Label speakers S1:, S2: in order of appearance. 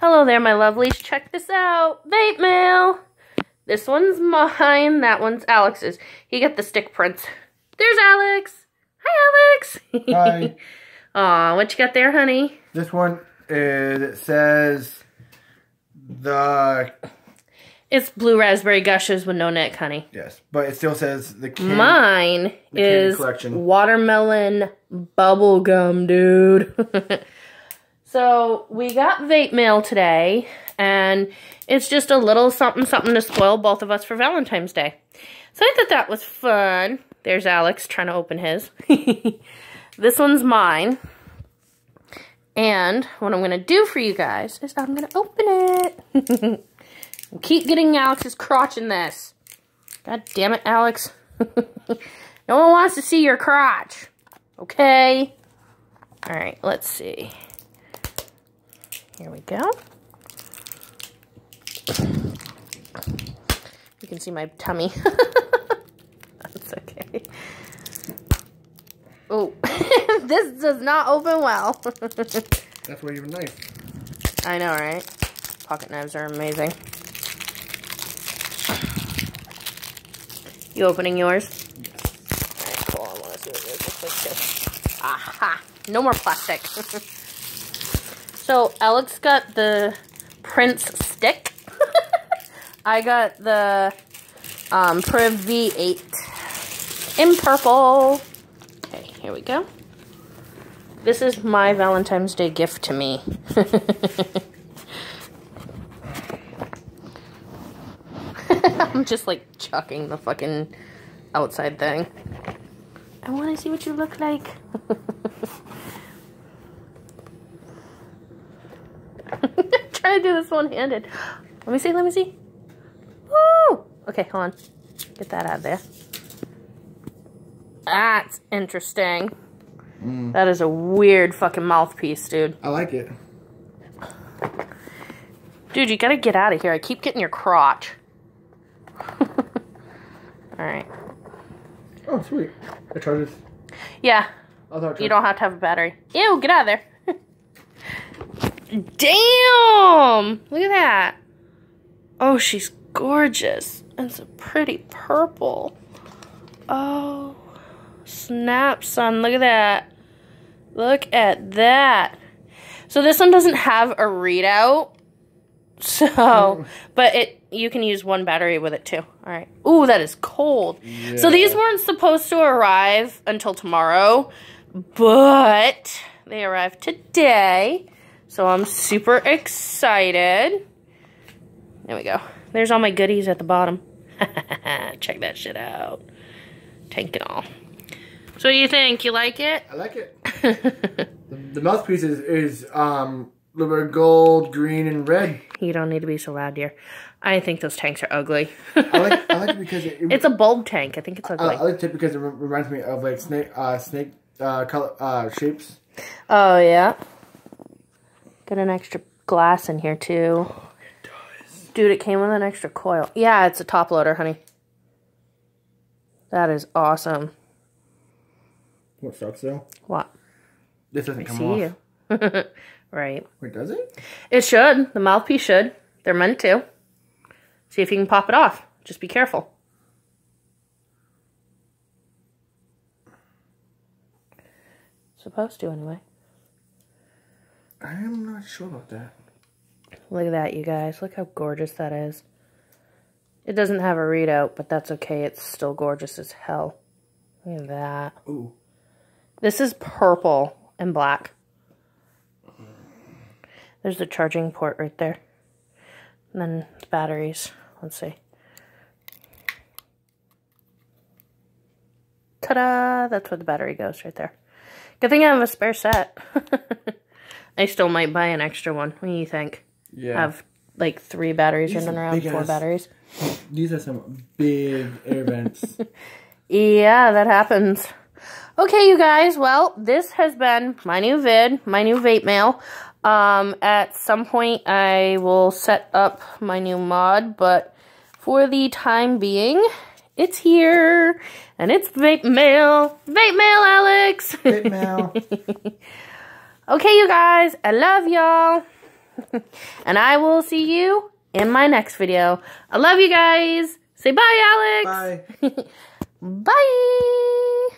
S1: Hello there, my lovelies. Check this out. Vape mail. This one's mine. That one's Alex's. He got the Stick Prince. There's Alex. Hi, Alex.
S2: Hi.
S1: Aw, what you got there, honey?
S2: This one is, it says the,
S1: It's blue raspberry gushes with no neck, honey.
S2: yes, but it still says the candy.
S1: Mine
S2: The candy
S1: is
S2: collection.
S1: watermelon bubble gum, dude. so we got vape mail today, and it's just a little something something to spoil both of us for Valentine's Day. So I thought that was fun. There's Alex trying to open his. this one's mine. And what I'm going to do for you guys is I'm going to open it. Keep getting Alex's crotch in this. God damn it, Alex. no one wants to see your crotch. Okay? Alright, let's see. Here we go. You can see my tummy. That's okay. Oh, this does not open well.
S2: That's why you have a knife.
S1: I know, right? Pocket knives are amazing. You opening yours? Alright, cool. I want to see what yours looks like too. Aha! No more plastic. So, Alex got the Prince stick. I got the um, Priv V8 in purple. Okay, here we go. This is my Valentine's Day gift to me. I'm just like chucking the fucking outside thing. I want to see what you look like. Try to do this one handed. Let me see, let me see. Woo! Okay, hold on. Get that out of there. That's interesting.
S2: Mm,
S1: That is a weird fucking mouthpiece, dude.
S2: I like it.
S1: Dude, you gotta get out of here. I keep getting your crotch. Alright.
S2: Oh, sweet. It charges.
S1: Yeah,
S2: I thought it
S1: you don't have to have a battery. Ew, get out of there. Damn! Look at that. Oh, she's gorgeous. It's a pretty purple. Oh, snap, son. Look at that. Look at that. So this one doesn't have a readout. So, but it you can use one battery with it too. All right. Ooh, that is cold. So these weren't supposed to arrive until tomorrow, but they arrived today. So I'm super excited. There we go. There's all my goodies at the bottom. Check that shit out. Tank it all. So what do you think? You like it?
S2: I like it. The, the mouthpiece is, is um, a little bit of gold, green, and red.
S1: you don't need to be so loud, dear. I think those tanks are ugly.
S2: I like I like it because it, it
S1: it's a bulb tank. I think it's ugly.
S2: I like it because it reminds me of like snake uh snake uh color uh shapes.
S1: Oh, yeah. Got an extra glass in here, too. Oh, Dude, it came with an extra coil. Yeah, it's a top loader, honey. That is awesome.
S2: What sucks though?
S1: What?
S2: This doesn't come
S1: See
S2: off.
S1: you. right.
S2: Wait, does it?
S1: It should. The mouthpiece should. They're meant to. See if you can pop it off. Just be careful. Supposed to, anyway.
S2: I am not sure about that.
S1: Look at that, you guys. Look how gorgeous that is. It doesn't have a readout, but that's okay. It's still gorgeous as hell. Look at that.
S2: Ooh.
S1: This is purple and black. There's the charging port right there. And then the batteries. Let's see. Ta-da! That's where the battery goes right there. Good thing I have a spare set. I still might buy an extra one. What do you think?
S2: Yeah.
S1: Have like three batteries
S2: These
S1: running around, four
S2: ass.
S1: batteries.
S2: These are some big air vents.
S1: Yeah, that happens. Okay, you guys. Well, this has been my new vid, my new vape mail. Um, at some point, I will set up my new mod, but for the time being, it's here, and it's vape mail. Vape mail, Alex.
S2: Bit mail.
S1: okay, you guys. I love y'all. and I will see you in my next video. I love you guys. Say bye, Alex.
S2: Bye.
S1: bye.